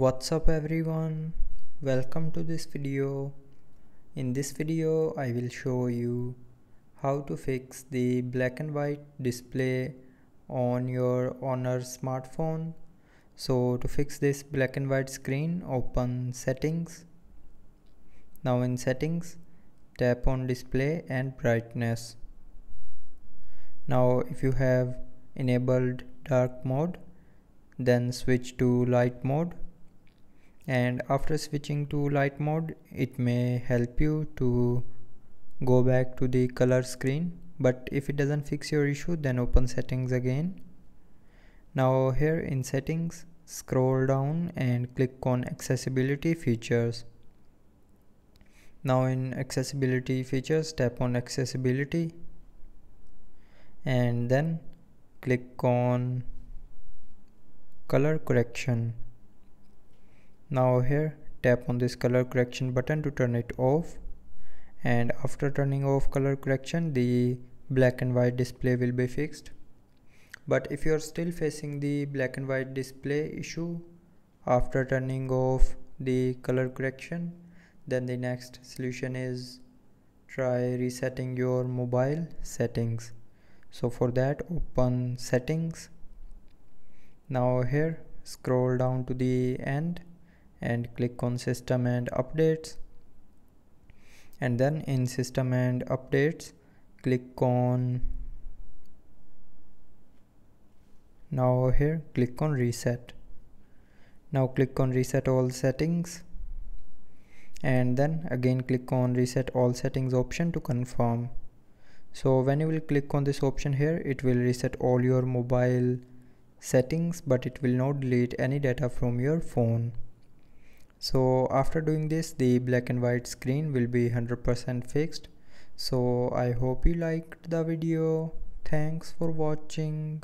What's up everyone? Welcome to this video. In this video I will show you how to fix the black and white display on your Honor smartphone. So to fix this black and white screen open settings. Now in settings tap on display and brightness. Now if you have enabled dark mode then switch to light mode and after switching to light mode it may help you to go back to the color screen. But if it doesn't fix your issue then open settings again. Now here in settings scroll down and click on accessibility features. Now in accessibility features tap on accessibility. And then click on color correction now here tap on this color correction button to turn it off. And after turning off color correction the black and white display will be fixed. But if you are still facing the black and white display issue after turning off the color correction then the next solution is try resetting your mobile settings. So for that open settings. Now here scroll down to the end and click on system and updates. And then in system and updates click on now here click on reset. Now click on reset all settings. And then again click on reset all settings option to confirm. So when you will click on this option here it will reset all your mobile settings but it will not delete any data from your phone so after doing this the black and white screen will be 100% fixed. So i hope you liked the video. Thanks for watching